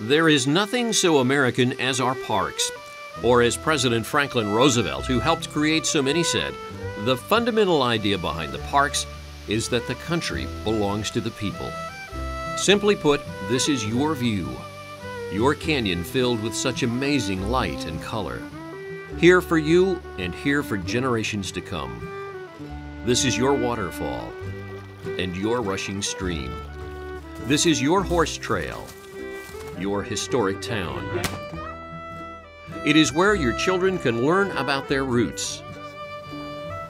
There is nothing so American as our parks. Or, as President Franklin Roosevelt, who helped create so many, said, the fundamental idea behind the parks is that the country belongs to the people. Simply put, this is your view, your canyon filled with such amazing light and color. Here for you and here for generations to come. This is your waterfall and your rushing stream. This is your horse trail, your historic town. It is where your children can learn about their roots.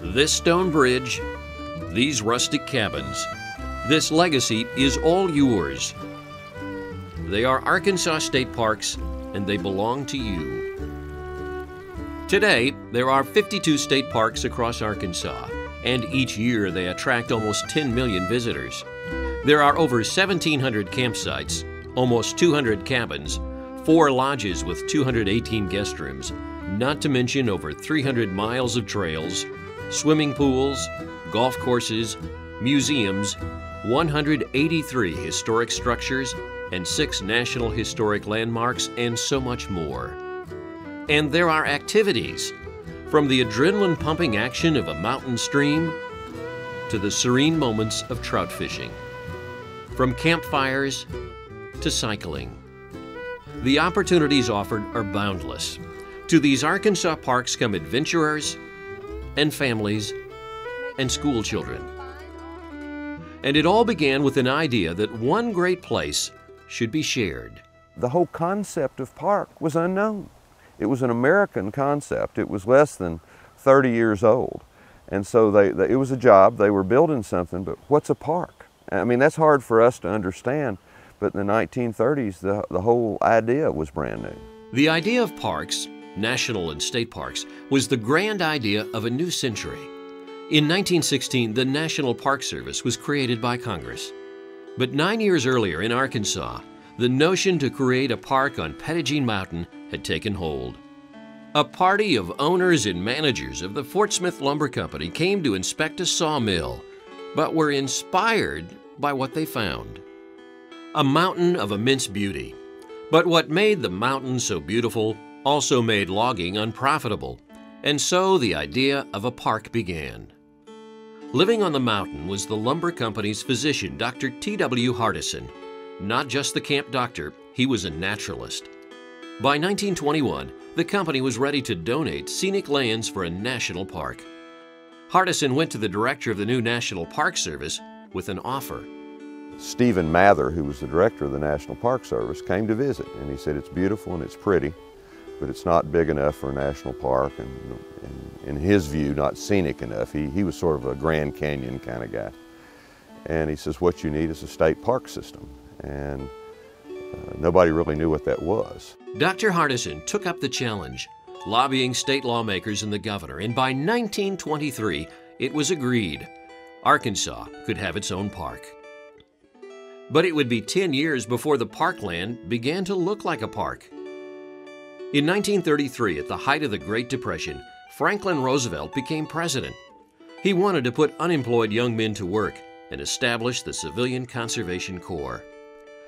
This stone bridge, these rustic cabins, this legacy is all yours. They are Arkansas State Parks and they belong to you. Today, there are 52 state parks across Arkansas, and each year they attract almost 10 million visitors. There are over 1,700 campsites, almost 200 cabins, four lodges with 218 guest rooms, not to mention over 300 miles of trails, swimming pools, golf courses, museums, 183 historic structures, and six National Historic Landmarks, and so much more. And there are activities, from the adrenaline pumping action of a mountain stream to the serene moments of trout fishing, from campfires to cycling. The opportunities offered are boundless. To these Arkansas parks come adventurers and families and school children. And it all began with an idea that one great place should be shared. The whole concept of park was unknown. It was an American concept. It was less than 30 years old. And so they, they, it was a job, they were building something, but what's a park? I mean, that's hard for us to understand, but in the 1930s, the, the whole idea was brand new. The idea of parks, national and state parks, was the grand idea of a new century. In 1916, the National Park Service was created by Congress. But nine years earlier in Arkansas, the notion to create a park on Petit Mountain had taken hold. A party of owners and managers of the Fort Smith Lumber Company came to inspect a sawmill, but were inspired by what they found. A mountain of immense beauty. But what made the mountain so beautiful also made logging unprofitable, and so the idea of a park began. Living on the mountain was the lumber company's physician, Dr. T.W. Hardison. Not just the camp doctor, he was a naturalist. By 1921, the company was ready to donate scenic lands for a national park. Hardison went to the director of the new National Park Service with an offer. Stephen Mather, who was the director of the National Park Service, came to visit and he said it's beautiful and it's pretty, but it's not big enough for a national park and, and in his view, not scenic enough. He, he was sort of a Grand Canyon kind of guy. And he says, what you need is a state park system. And uh, nobody really knew what that was. Dr. Hardison took up the challenge, lobbying state lawmakers and the governor, and by 1923, it was agreed Arkansas could have its own park. But it would be 10 years before the parkland began to look like a park. In 1933, at the height of the Great Depression, Franklin Roosevelt became president. He wanted to put unemployed young men to work and establish the Civilian Conservation Corps.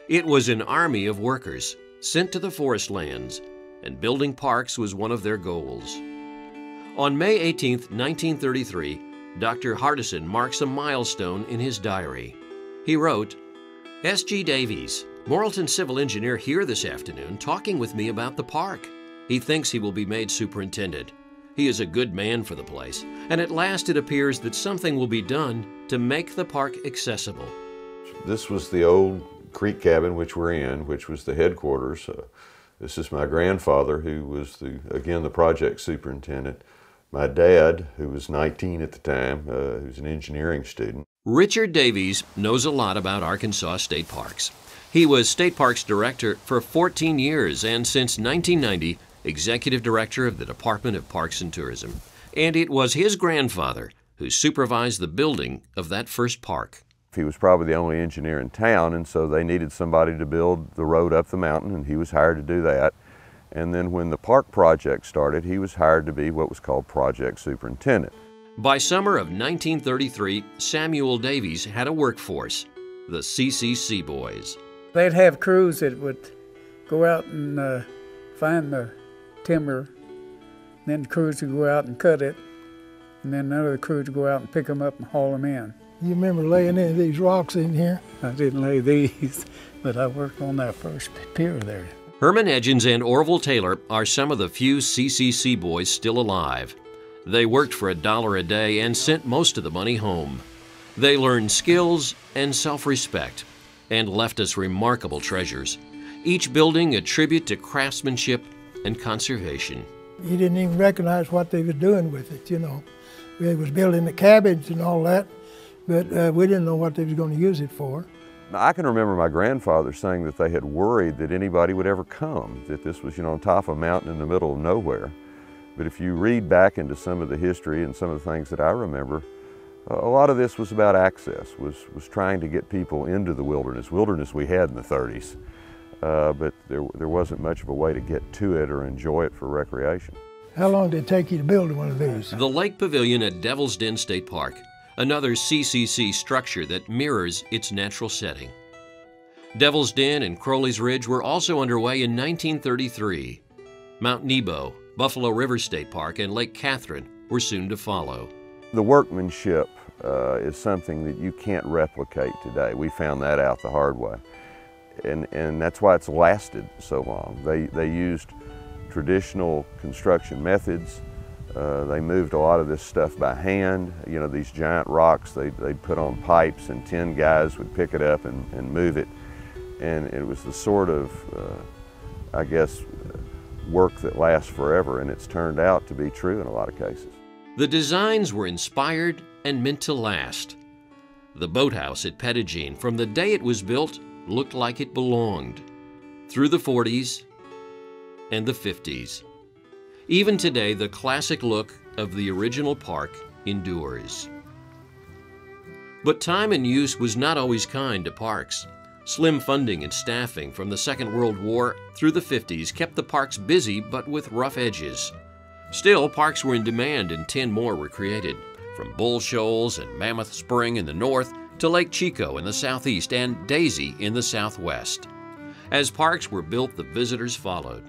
It was an army of workers sent to the forest lands, and building parks was one of their goals. On May 18, 1933, Dr. Hardison marks a milestone in his diary. He wrote, S.G. Davies, Morrilton civil engineer here this afternoon talking with me about the park. He thinks he will be made superintendent. He is a good man for the place, and at last it appears that something will be done to make the park accessible. This was the old creek cabin which we're in, which was the headquarters. Uh, this is my grandfather, who was the again the project superintendent. My dad, who was 19 at the time, uh, who's an engineering student. Richard Davies knows a lot about Arkansas state parks. He was State Parks Director for 14 years and since 1990, Executive Director of the Department of Parks and Tourism. And it was his grandfather who supervised the building of that first park. He was probably the only engineer in town, and so they needed somebody to build the road up the mountain, and he was hired to do that. And then when the park project started, he was hired to be what was called project superintendent. By summer of 1933, Samuel Davies had a workforce, the CCC Boys. They'd have crews that would go out and uh, find the timber. Then the crews would go out and cut it, and then another crew would go out and pick them up and haul them in. You remember laying any of these rocks in here? I didn't lay these, but I worked on that first pier there. Herman Edgins and Orville Taylor are some of the few CCC boys still alive. They worked for a dollar a day and sent most of the money home. They learned skills and self respect and left us remarkable treasures, each building a tribute to craftsmanship and conservation. You didn't even recognize what they were doing with it, you know. They was building the cabins and all that, but uh, we didn't know what they was going to use it for. I can remember my grandfather saying that they had worried that anybody would ever come, that this was, you know, on top of a mountain in the middle of nowhere. But if you read back into some of the history and some of the things that I remember, a lot of this was about access, was, was trying to get people into the wilderness. Wilderness we had in the 30s, uh, but there, there wasn't much of a way to get to it or enjoy it for recreation. How long did it take you to build one of these? The Lake Pavilion at Devil's Den State Park, another CCC structure that mirrors its natural setting. Devil's Den and Crowley's Ridge were also underway in 1933. Mount Nebo, Buffalo River State Park, and Lake Catherine were soon to follow. The workmanship uh, is something that you can't replicate today. We found that out the hard way. And, and that's why it's lasted so long. They, they used traditional construction methods. Uh, they moved a lot of this stuff by hand. You know, these giant rocks they, they'd put on pipes and 10 guys would pick it up and, and move it. And it was the sort of, uh, I guess, work that lasts forever and it's turned out to be true in a lot of cases. The designs were inspired and meant to last. The boathouse at Petit from the day it was built, looked like it belonged. Through the 40s and the 50s. Even today, the classic look of the original park endures. But time and use was not always kind to parks. Slim funding and staffing from the Second World War through the 50s kept the parks busy but with rough edges. Still, parks were in demand and 10 more were created, from Bull Shoals and Mammoth Spring in the north to Lake Chicot in the southeast and Daisy in the southwest. As parks were built, the visitors followed.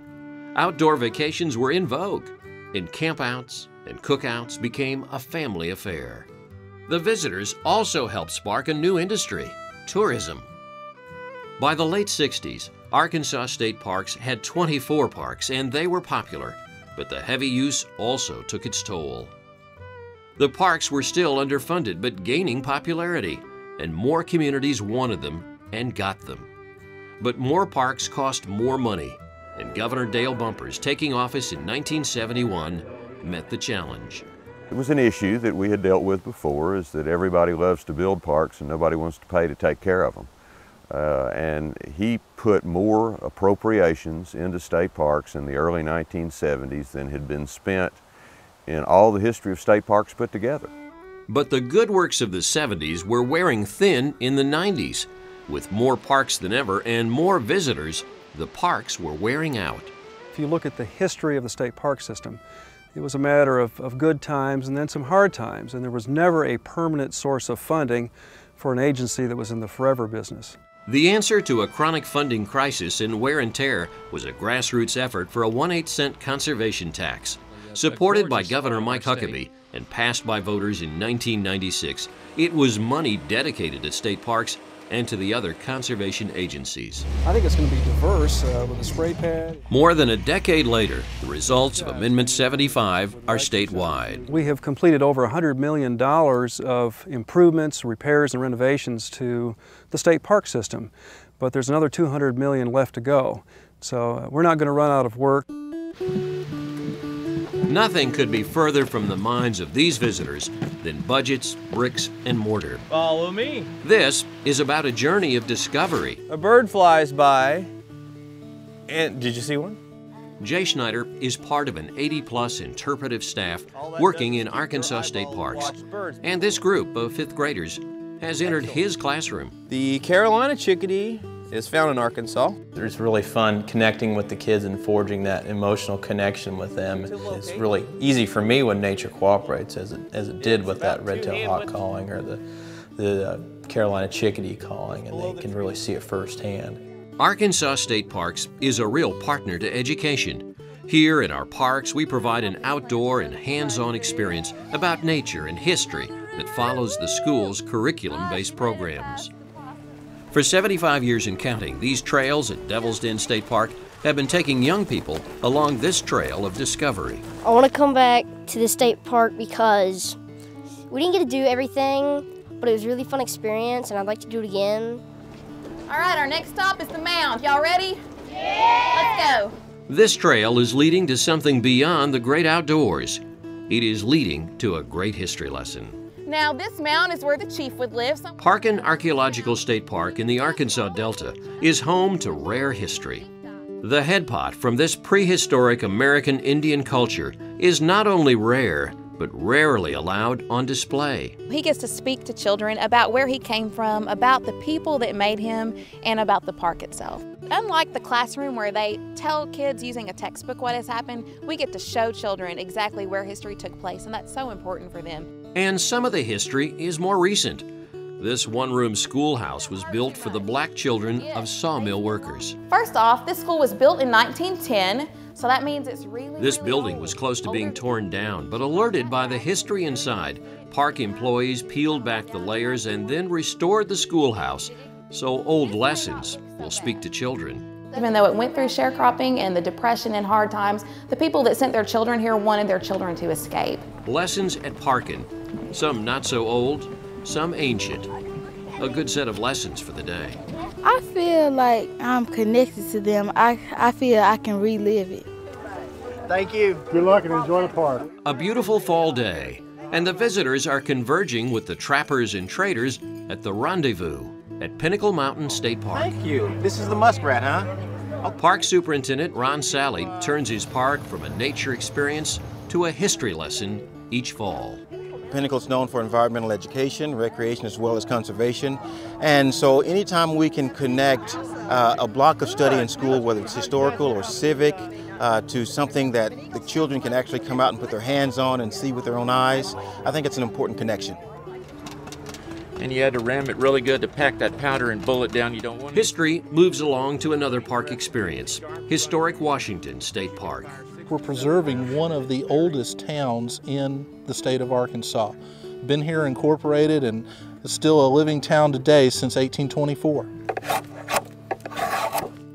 Outdoor vacations were in vogue, and campouts and cookouts became a family affair. The visitors also helped spark a new industry tourism. By the late 60s, Arkansas State Parks had 24 parks, and they were popular, but the heavy use also took its toll. The parks were still underfunded but gaining popularity, and more communities wanted them and got them. But more parks cost more money, and Governor Dale Bumpers, taking office in 1971, met the challenge. It was an issue that we had dealt with before, is that everybody loves to build parks and nobody wants to pay to take care of them. Uh, and he put more appropriations into state parks in the early 1970s than had been spent in all the history of state parks put together. But the good works of the 70s were wearing thin in the 90s. With more parks than ever and more visitors, the parks were wearing out. If you look at the history of the state park system, it was a matter of, of good times and then some hard times, and there was never a permanent source of funding for an agency that was in the forever business. The answer to a chronic funding crisis in wear and tear was a grassroots effort for a 1 8 cent conservation tax. Supported by Governor Mike Huckabee and passed by voters in 1996, it was money dedicated to state parks and to the other conservation agencies. I think it's going to be diverse uh, with a spray pad. More than a decade later, the results of Amendment 75 are statewide. We have completed over $100 million of improvements, repairs, and renovations to the state park system, but there's another 200 million left to go. So uh, we're not going to run out of work. Nothing could be further from the minds of these visitors than budgets, bricks, and mortar. Follow me. This is about a journey of discovery. A bird flies by, and did you see one? Jay Schneider is part of an 80 plus interpretive staff working in Arkansas State Parks. And this group of fifth graders has entered his classroom. The Carolina chickadee is found in Arkansas. It's really fun connecting with the kids and forging that emotional connection with them. It's really easy for me when nature cooperates as it, as it did with that red-tailed hawk calling or the, the uh, Carolina chickadee calling and they can really see it firsthand. Arkansas State Parks is a real partner to education. Here in our parks, we provide an outdoor and hands-on experience about nature and history that follows the school's curriculum-based programs. For 75 years and counting, these trails at Devil's Den State Park have been taking young people along this trail of discovery. I want to come back to the state park because we didn't get to do everything, but it was a really fun experience and I'd like to do it again. All right, our next stop is the mound. Y'all ready? Yeah! Let's go. This trail is leading to something beyond the great outdoors. It is leading to a great history lesson. Now, this mound is where the chief would live. So Parkin Archaeological State Park in the Arkansas Delta is home to rare history. The head pot from this prehistoric American Indian culture is not only rare, but rarely allowed on display. he gets to speak to children about where he came from, about the people that made him, and about the park itself. Unlike the classroom where they tell kids using a textbook what has happened, we get to show children exactly where history took place, and that's so important for them. And some of the history is more recent. This one room schoolhouse was built for the black children of sawmill workers. First off, this school was built in 1910, so that means it's really. This building was close to being torn down, but alerted by the history inside, park employees peeled back the layers and then restored the schoolhouse so old lessons will speak to children. Even though it went through sharecropping and the depression and hard times, the people that sent their children here wanted their children to escape. Lessons at Parkin, some not so old, some ancient. A good set of lessons for the day. I feel like I'm connected to them. I, I feel I can relive it. Thank you. Good luck and enjoy the park. A beautiful fall day, and the visitors are converging with the trappers and traders at the rendezvous at Pinnacle Mountain State Park. Thank you. This is the muskrat, huh? Park Superintendent Ron Sally turns his park from a nature experience to a history lesson each fall. Pinnacle's known for environmental education, recreation, as well as conservation. And so anytime we can connect uh, a block of study in school, whether it's historical or civic, uh, to something that the children can actually come out and put their hands on and see with their own eyes, I think it's an important connection. And you had to ram it really good to pack that powder and bullet down. You don't want History moves along to another park experience, historic Washington State Park. We're preserving one of the oldest towns in the state of Arkansas. Been here incorporated and still a living town today since 1824.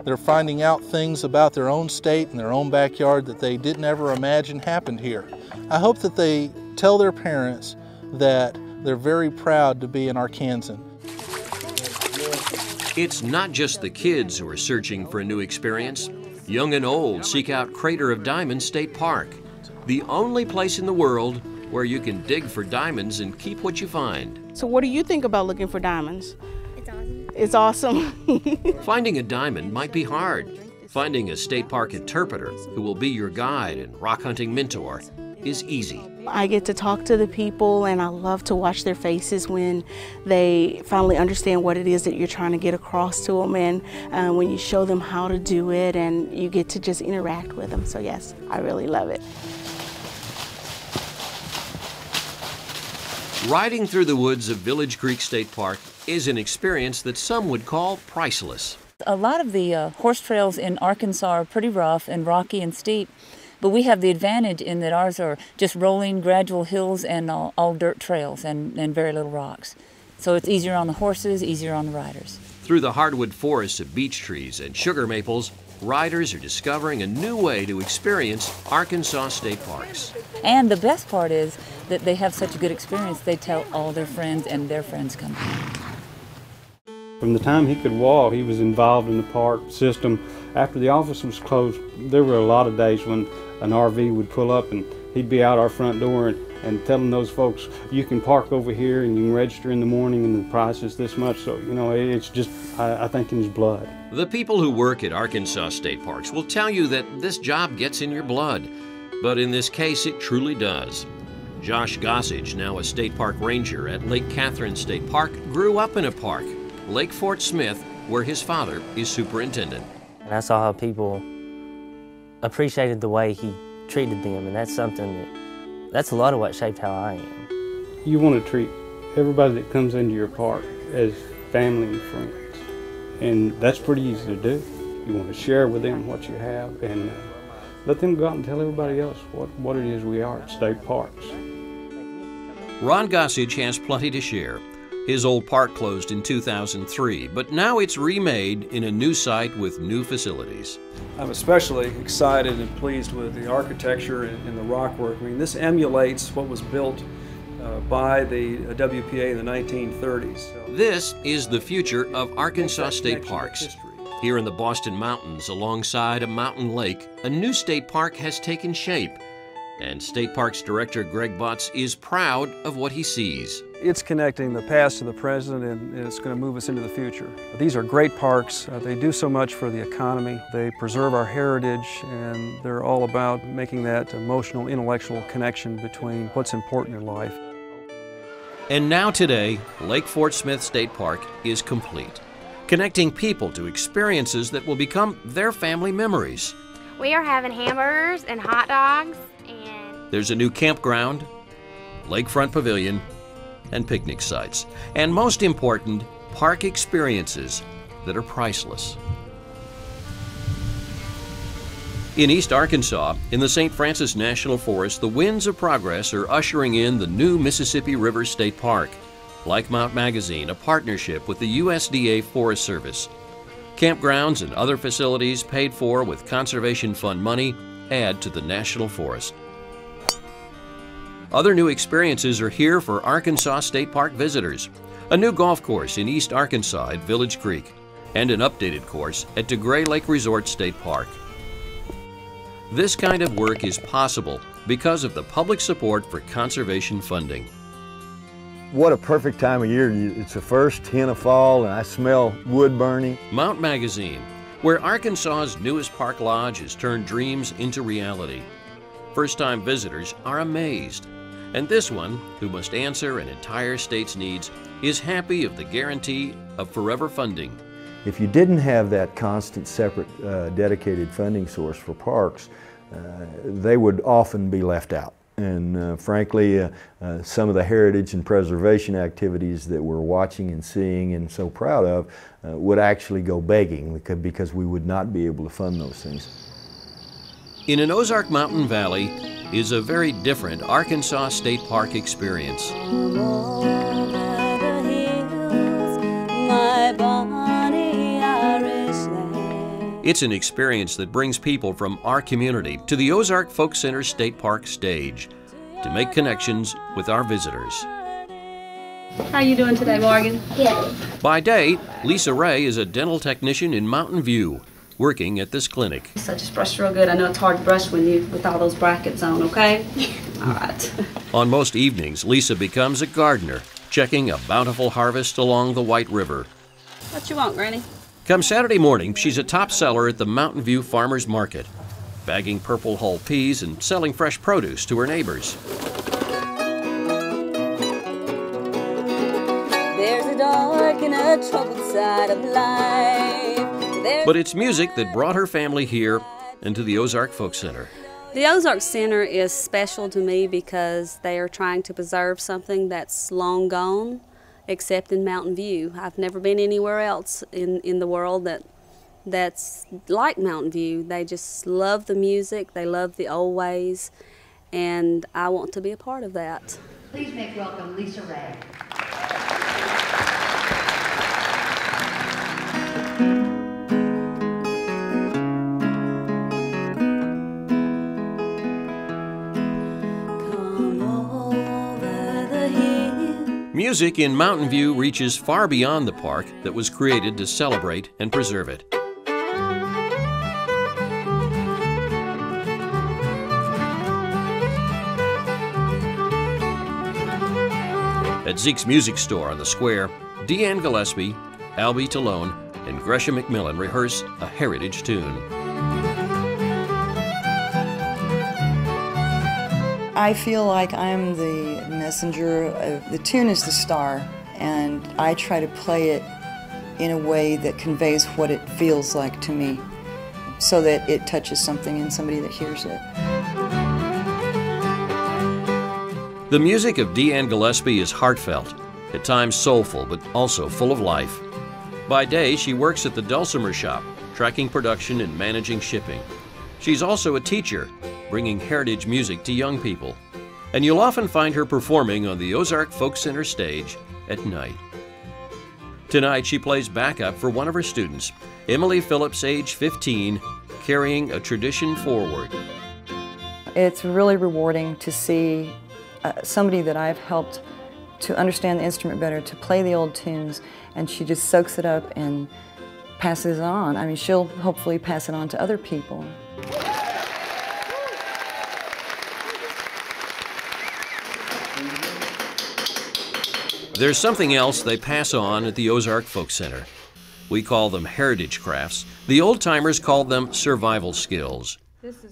They're finding out things about their own state and their own backyard that they didn't ever imagine happened here. I hope that they tell their parents that they're very proud to be an Arkansan. It's not just the kids who are searching for a new experience. Young and old seek out Crater of Diamonds State Park, the only place in the world where you can dig for diamonds and keep what you find. So, what do you think about looking for diamonds? It's awesome. It's awesome. Finding a diamond might be hard. Finding a state park interpreter who will be your guide and rock hunting mentor is easy. I get to talk to the people, and I love to watch their faces when they finally understand what it is that you're trying to get across to them, and uh, when you show them how to do it, and you get to just interact with them. So, yes, I really love it. Riding through the woods of Village Creek State Park is an experience that some would call priceless. A lot of the uh, horse trails in Arkansas are pretty rough and rocky and steep, but we have the advantage in that ours are just rolling, gradual hills and all, all dirt trails and, and very little rocks. So it's easier on the horses, easier on the riders. Through the hardwood forests of beech trees and sugar maples, riders are discovering a new way to experience Arkansas state parks. And the best part is that they have such a good experience, they tell all their friends and their friends come. From the time he could walk, he was involved in the park system. After the office was closed, there were a lot of days when an RV would pull up and he'd be out our front door and, and telling those folks, you can park over here and you can register in the morning and the price is this much. So, you know, it's just, I, I think, in his blood. The people who work at Arkansas state parks will tell you that this job gets in your blood, but in this case, it truly does. Josh Gossage, now a state park ranger at Lake Catherine State Park, grew up in a park, Lake Fort Smith, where his father is superintendent. And I saw how people appreciated the way he treated them, and that's something that, that's a lot of what shaped how I am. You want to treat everybody that comes into your park as family and friends. And that's pretty easy to do. You want to share with them what you have and uh, let them go out and tell everybody else what, what it is we are at state parks. Ron Gossage has plenty to share. His old park closed in 2003, but now it's remade in a new site with new facilities. I'm especially excited and pleased with the architecture and, and the rock work. I mean, this emulates what was built uh, by the WPA in the 1930s. So This is the future of Arkansas State Parks. Here in the Boston Mountains, alongside a mountain lake, a new state park has taken shape. And State Parks Director Greg Butts is proud of what he sees. It's connecting the past to the present and it's going to move us into the future. These are great parks. Uh, they do so much for the economy. They preserve our heritage and they're all about making that emotional, intellectual connection between what's important in life. And now today, Lake Fort Smith State Park is complete, connecting people to experiences that will become their family memories. We are having hamburgers and hot dogs and There's a new campground, lakefront pavilion, and picnic sites. And most important, park experiences that are priceless. In East Arkansas, in the St. Francis National Forest, the winds of progress are ushering in the new Mississippi River State Park. Like Mount Magazine, a partnership with the USDA Forest Service. Campgrounds and other facilities paid for with Conservation Fund money add to the National Forest. Other new experiences are here for Arkansas State Park visitors. A new golf course in East Arkansas at Village Creek, and an updated course at DeGray Lake Resort State Park. This kind of work is possible because of the public support for conservation funding. What a perfect time of year. It's the first hint of fall and I smell wood burning. Mount Magazine, where Arkansas's newest park lodge has turned dreams into reality. First time visitors are amazed. And this one, who must answer an entire state's needs, is happy of the guarantee of forever funding. If you didn't have that constant, separate, uh, dedicated funding source for parks, uh, they would often be left out. And uh, frankly, uh, uh, some of the heritage and preservation activities that we're watching and seeing and so proud of uh, would actually go begging because, because we would not be able to fund those things. In an Ozark Mountain Valley is a very different Arkansas State Park experience. My bonny Irish land. It's an experience that brings people from our community to the Ozark Folk Center State Park stage to make connections with our visitors. How are you doing today, Morgan? Good. By day, Lisa Ray is a dental technician in Mountain View, working at this clinic. So just brush real good. I know it's hard to brush when you with all those brackets on, okay? all right. On most evenings, Lisa becomes a gardener, checking a bountiful harvest along the White River. What you want, Granny? Come Saturday morning, she's a top seller at the Mountain View Farmers Market, bagging purple hull peas and selling fresh produce to her neighbors. There's a dark and a troubled side of life. There's But it's music that brought her family here and to the Ozark Folk Center. The Ozark Center is special to me because they are trying to preserve something that's long gone, except in Mountain View. I've never been anywhere else in, in the world that that's like Mountain View. They just love the music, they love the old ways, and I want to be a part of that. Please make welcome Lisa Ray. Music in Mountain View reaches far beyond the park that was created to celebrate and preserve it. At Zeke's Music Store on the square, Deanne Gillespie, Albie Talone, and Gresham McMillan rehearse a heritage tune. I feel like I'm the messenger. Of, the tune is the star, and I try to play it in a way that conveys what it feels like to me so that it touches something in somebody that hears it. The music of Deanne Gillespie is heartfelt, at times soulful, but also full of life. By day, she works at the Dulcimer shop, tracking production and managing shipping. She's also a teacher, bringing heritage music to young people. And you'll often find her performing on the Ozark Folk Center stage at night. Tonight, she plays backup for one of her students, Emily Phillips, age 15, carrying a tradition forward. It's really rewarding to see uh, somebody that I've helped to understand the instrument better, to play the old tunes, and she just soaks it up and passes it on. I mean, she'll hopefully pass it on to other people. There's something else they pass on at the Ozark Folk Center. We call them heritage crafts. The old timers called them survival skills.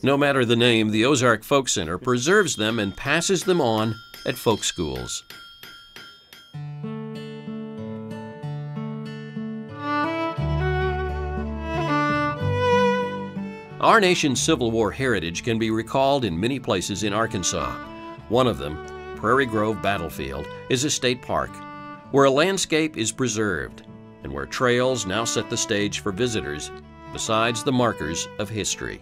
No matter the name, the Ozark Folk Center preserves them and passes them on at folk schools. Our nation's Civil War heritage can be recalled in many places in Arkansas. One of them, Prairie Grove Battlefield, is a state park where a landscape is preserved and where trails now set the stage for visitors besides the markers of history.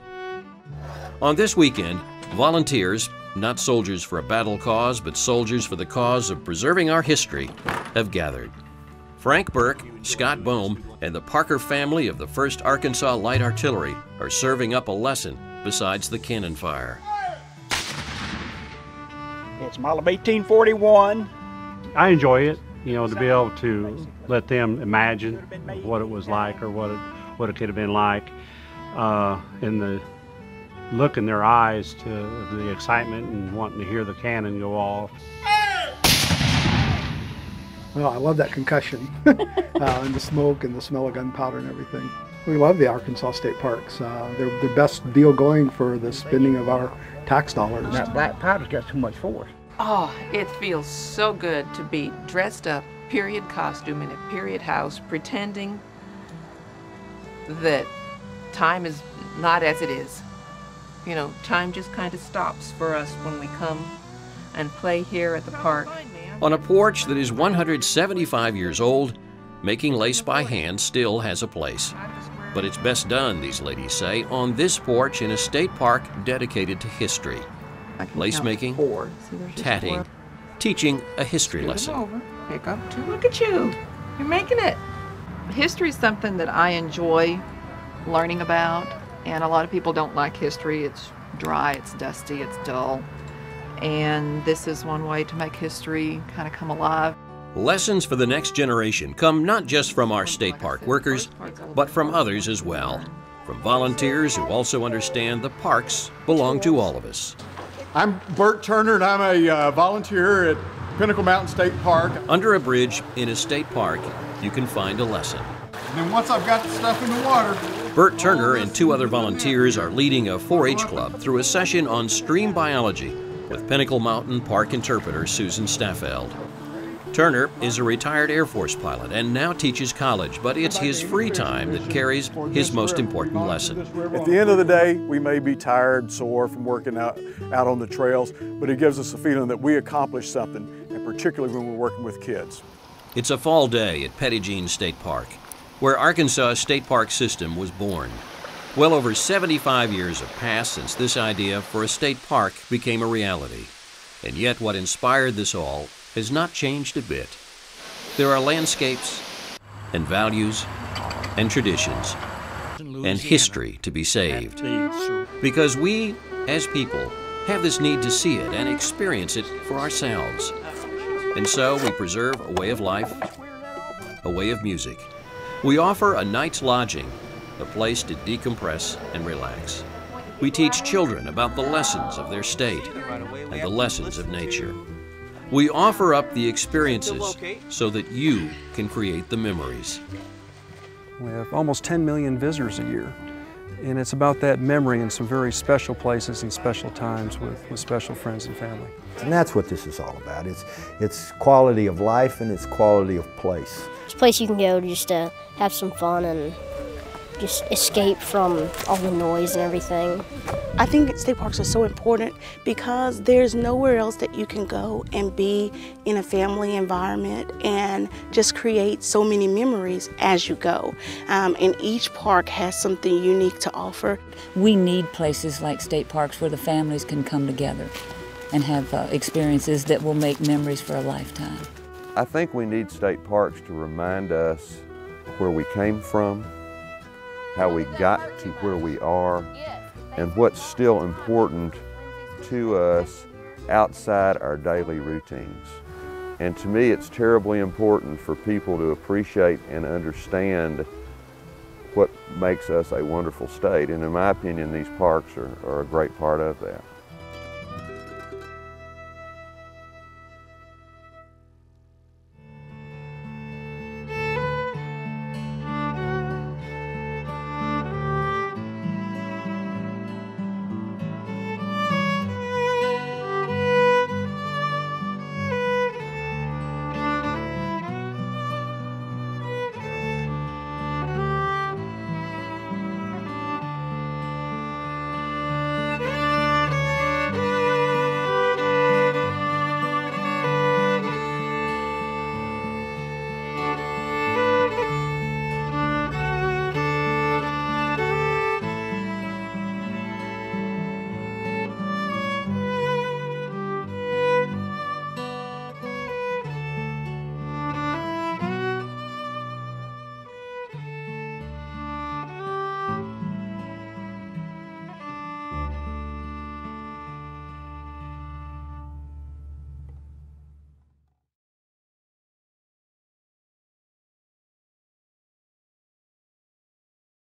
On this weekend, volunteers, not soldiers for a battle cause, but soldiers for the cause of preserving our history, have gathered. Frank Burke, Scott Bohm, and the Parker family of the 1st Arkansas Light Artillery are serving up a lesson besides the cannon fire. It's model of 1841. I enjoy it, you know, to be able to let them imagine what it was like or what it, what it could have been like. Uh, and the look in their eyes to the excitement and wanting to hear the cannon go off. Well, I love that concussion uh, and the smoke and the smell of gunpowder and everything. We love the Arkansas State Parks. Uh, they're the best deal going for the spending of our tax dollars. That black powder's got too much force. Oh, it feels so good to be dressed up, period costume in a period house, pretending that time is not as it is. You know, time just kind of stops for us when we come and play here at the park. On a porch that is 175 years old, making lace by hand still has a place. But it's best done, these ladies say, on this porch in a state park dedicated to history. Lace making, tatting, teaching a history lesson. Over, pick up two. Look at you. You're making it. History is something that I enjoy learning about, and a lot of people don't like history. It's dry, it's dusty, it's dull. And this is one way to make history kind of come alive. Lessons for the next generation come not just from our state park workers, but from others as well. From volunteers who also understand the parks belong to all of us. I'm Bert Turner, and I'm a uh, volunteer at Pinnacle Mountain State Park. Under a bridge in a state park, you can find a lesson. And then once I've got the stuff in the water, Bert Turner and two other volunteers are leading a 4 H club through a session on stream biology with Pinnacle Mountain Park interpreter Susan Staffeld. Turner is a retired Air Force pilot and now teaches college, but it's his free time that carries his most important lesson. At the end of the day, we may be tired, sore from working out, out on the trails, but it gives us a feeling that we accomplished something, and particularly when we're working with kids. It's a fall day at Jean State Park, where Arkansas State Park System was born. Well over 75 years have passed since this idea for a state park became a reality. And yet what inspired this all has not changed a bit. There are landscapes and values and traditions and history to be saved. Because we, as people, have this need to see it and experience it for ourselves. And so we preserve a way of life, a way of music. We offer a night's lodging, a place to decompress and relax. We teach children about the lessons of their state and the lessons of nature. We offer up the experiences so that you can create the memories. We have almost 10 million visitors a year. And it's about that memory in some very special places and special times with, with special friends and family. And that's what this is all about. It's, it's quality of life and it's quality of place. It's a place you can go just to have some fun and just escape from all the noise and everything. I think state parks are so important because there's nowhere else that you can go and be in a family environment and just create so many memories as you go. Um, and each park has something unique to offer. We need places like state parks where the families can come together and have uh, experiences that will make memories for a lifetime. I think we need state parks to remind us where we came from, how we got to where we are, and what's still important to us outside our daily routines. And to me, it's terribly important for people to appreciate and understand what makes us a wonderful state. And in my opinion, these parks are, are a great part of that.